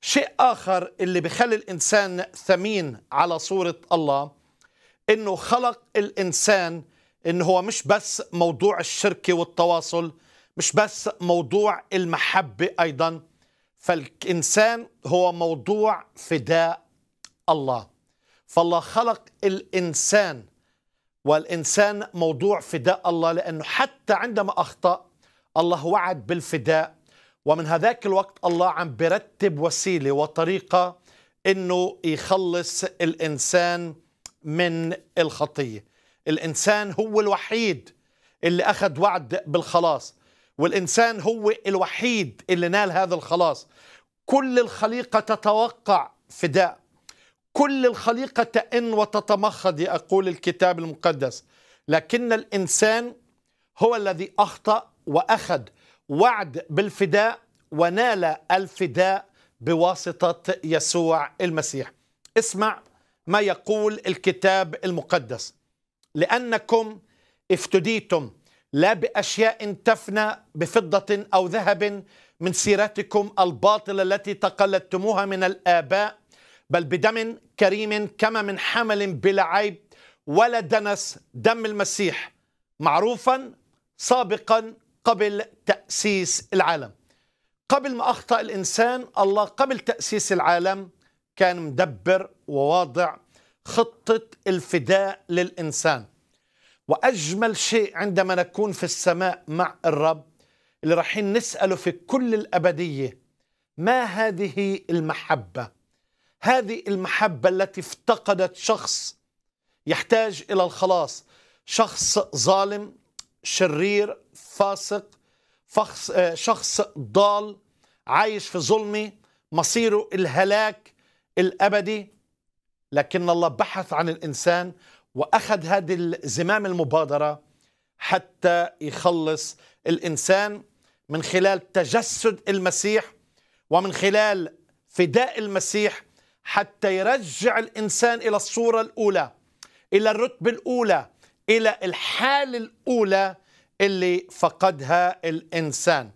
شيء آخر اللي بخلي الإنسان ثمين على صورة الله إنه خلق الإنسان إنه هو مش بس موضوع الشركة والتواصل مش بس موضوع المحبة أيضا فالإنسان هو موضوع فداء الله. فالله خلق الإنسان والإنسان موضوع فداء الله لأنه حتى عندما أخطأ الله وعد بالفداء ومن هذاك الوقت الله عم برتب وسيلة وطريقة إنه يخلص الإنسان من الخطية. الإنسان هو الوحيد اللي أخذ وعد بالخلاص والإنسان هو الوحيد اللي نال هذا الخلاص. كل الخليقة تتوقع فداء. كل الخليقة تئن وتتمخض يقول الكتاب المقدس. لكن الإنسان هو الذي أخطأ وأخذ وعد بالفداء ونال الفداء بواسطة يسوع المسيح. اسمع ما يقول الكتاب المقدس. لأنكم افتديتم لا بأشياء تفنى بفضة أو ذهب من سيرتكم الباطلة التي تقلدتموها من الآباء بل بدم كريم كما من حمل بلا عيب ولا دنس دم المسيح معروفا سابقا قبل تأسيس العالم. قبل ما أخطأ الإنسان الله قبل تأسيس العالم كان مدبر وواضع خطة الفداء للإنسان. وأجمل شيء عندما نكون في السماء مع الرب اللي رايحين نسأله في كل الأبدية ما هذه المحبة؟ هذه المحبة التي افتقدت شخص يحتاج إلى الخلاص شخص ظالم شرير فاسق شخص ضال عايش في ظلمه مصيره الهلاك الأبدي. لكن الله بحث عن الإنسان وأخذ هذه الزمام المبادرة حتى يخلص الإنسان من خلال تجسد المسيح ومن خلال فداء المسيح حتى يرجع الإنسان إلى الصورة الأولى إلى الرتبة الأولى. إلى الحالة الأولى اللي فقدها الإنسان.